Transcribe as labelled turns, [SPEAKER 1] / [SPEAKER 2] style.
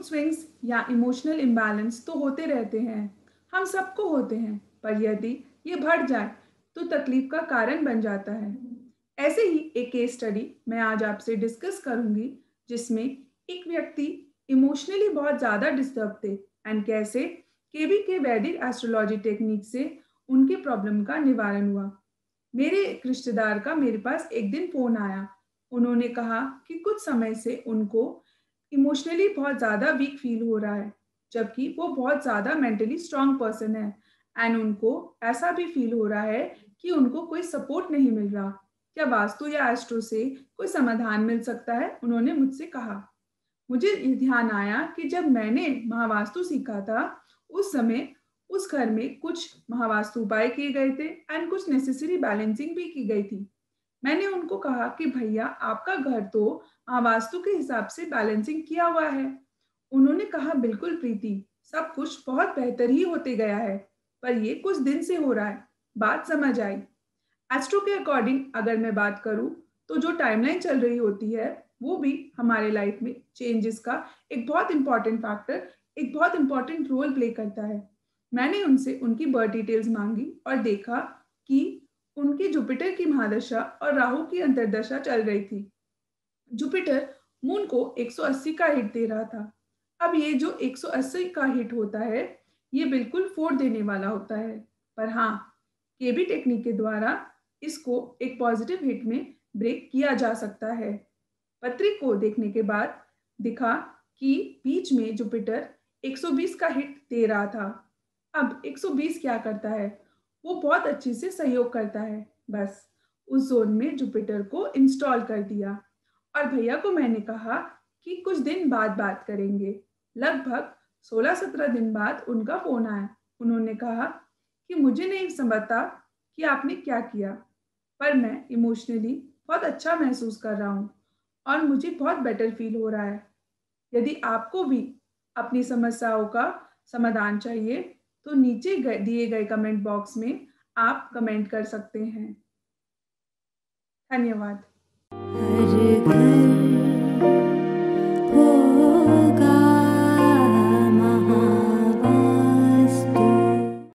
[SPEAKER 1] Mood swings या emotional imbalance तो होते रहते हैं। हम सबको होते हैं, पर यदि ये बढ़ जाए तो तकलीफ़ का कारण बन जाता है। ऐसे ही एक केस स्टडी मैं आज आपसे डिस्कस करूँगी, जिसमें एक व्यक्ति इमोशनली बहुत ज़्यादा डिस्टर्ब थे एंड कैसे केवी के वैदिक एस्ट्रोलॉजी टेक्निक से उनके प्रॉब्लम का निवारण हुआ। मेरे एक रिश्तेदार का मेरे पास एक दिन फ़ोन आया। उन्होंने कहा कि कुछ समय से उनको इमोशनली बहुत ज़्यादा वीक फील हो रहा है, जबकि वो बहुत ज़्यादा मेंटली स्ट्रांग पर्सन है। एंड उनको ऐसा भी फील हो रहा है कि उनको कोई सपोर्ट नहीं मिल रहा। क्या वास्तु या एस्ट्रो से कोई समाधान मिल सकता है? उन्होंने मुझसे कहा। मुझे ये ध्यान आया कि जब मैंने महावास्तु सीखा था, उस समय उस घर में कुछ महावास्तु उपाय किए गए थे एंड कुछ नेसेसरी बैलेंसिंग भी की गई थी। मैंने उनको कहा कि, भैया, आपका घर तो महावास्तु के हिसाब से बैलेंसिंग किया हुआ है। उन्होंने कहा, बिल्कुल प्रीति, सब कुछ बहुत बेहतर ही होते गया है, पर ये कुछ दिन से हो रहा है, बात समझ आई। एस्ट्रो के अकॉर्डिंग अगर मैं बात करूँ तो जो टाइमलाइन चल रही होती है, वो भी हमारे लाइफ में चेंजेस का एक बहुत इंपॉर्टेंट फैक्टर एक बहुत इंपॉर्टेंट रोल प्ले करता है। मैंने उनसे उनकी बर्थ डिटेल्स मांगी और देखा कि उनके जुपिटर की महादशा और राहु की अंतरदशा चल रही थी। जुपिटर मून को 180 का हिट दे रहा था। अब ये जो 180 का हिट होता है, ये बिल्कुल फोड़ देने वाला होता है। पर हाँ केबी टेक्निक के द्वारा इसको एक पॉजिटिव हिट में ब्रेक किया जा सकता है। पत्री को देखने के बाद दिखा कि बीच में जुपिटर 120 का हिट दे रहा था। अब 120 क्या करता है? वो बहुत अच्छे से सहयोग करता है। बस, उस जोन में जुपिटर को इंस्टॉल कर दिया। और भैया को मैंने कहा कि कुछ दिन बाद बात करेंगे। लगभग 16-17 दिन बाद उनका फ़ोन आया। उन्होंने कहा कि मुझे नहीं समझता कि आपने क्या किया, पर मैं इमोशनली बहुत अच्छा महसूस कर रहा हूँ और मुझे बहुत बेटर फील हो रहा है। यदि आपको भी अपनी समस्याओं का समाधान चाहिए तो नीचे दिए गए कमेंट बॉक्स में आप कमेंट कर सकते हैं। धन्यवाद।